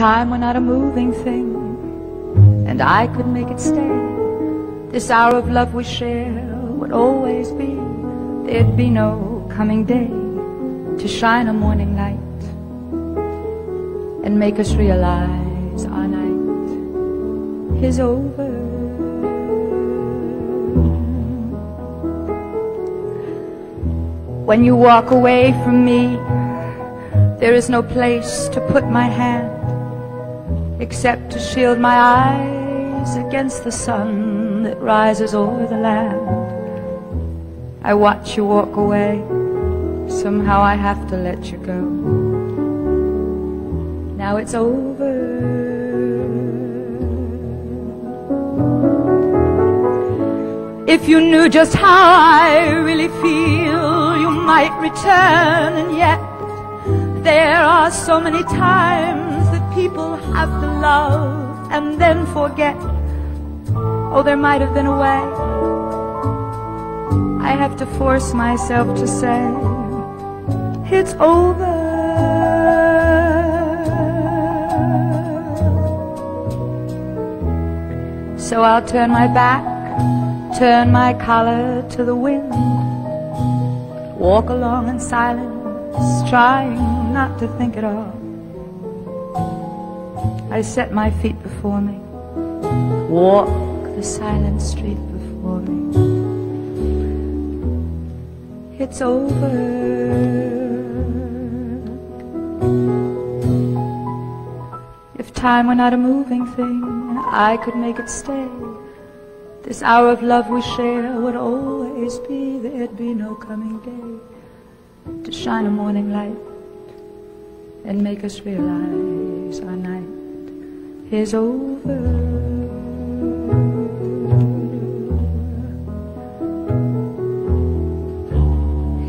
Time were not a moving thing, and I could make it stay. This hour of love we share would always be. There'd be no coming day to shine a morning light and make us realize our night is over. When you walk away from me, there is no place to put my hand except to shield my eyes against the sun that rises over the land. I watch you walk away, somehow I have to let you go. Now it's over. If you knew just how I really feel, you might return, and yet there are so many times people have to love and then forget. Oh, there might have been a way. I have to force myself to say, it's over. So I'll turn my back, turn my collar to the wind, walk along in silence, trying not to think at all. I set my feet before me, walk the silent street before me. It's over. If time were not a moving thing, I could make it stay. This hour of love we share would always be, there'd be no coming day to shine a morning light and make us realize our night is over.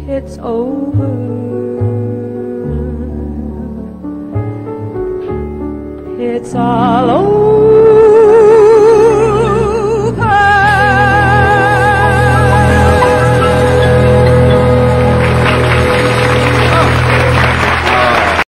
It's over. It's all over.